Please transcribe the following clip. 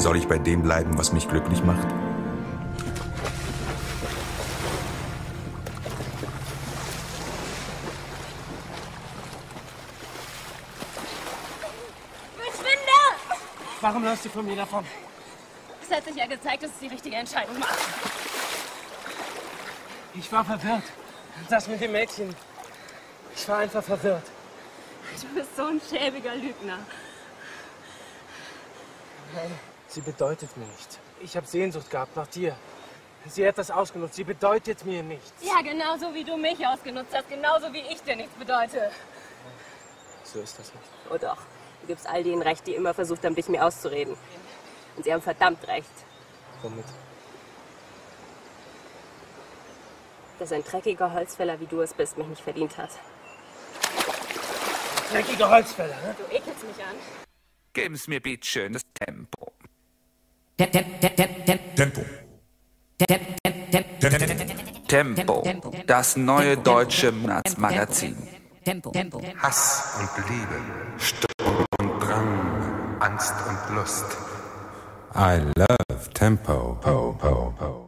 Soll ich bei dem bleiben, was mich glücklich macht? Verschwinde! Warum läufst du von mir davon? Es hat sich ja gezeigt, dass es die richtige Entscheidung war. Ich war verwirrt. Das mit dem Mädchen. Ich war einfach verwirrt. Du bist so ein schäbiger Lügner. Nein, sie bedeutet mir nichts. Ich habe Sehnsucht gehabt nach dir. Sie hat das ausgenutzt. Sie bedeutet mir nichts. Ja, genauso wie du mich ausgenutzt hast, genauso wie ich dir nichts bedeute. So ist das nicht. Oh doch, du gibst all denen recht, die immer versucht haben, dich mir auszureden. Und sie haben verdammt recht, Womit? dass ein dreckiger Holzfäller wie du es bist, mich nicht verdient hat. Dreckiger Holzfäller, ne? Du ekelst mich an. Geben's mir bitte schön das Tempo. Tempo. Tempo, das neue deutsche Monatsmagazin. Hass und Liebe, Sturm und Drang, Angst und Lust. I love Tempo. Po, po, po.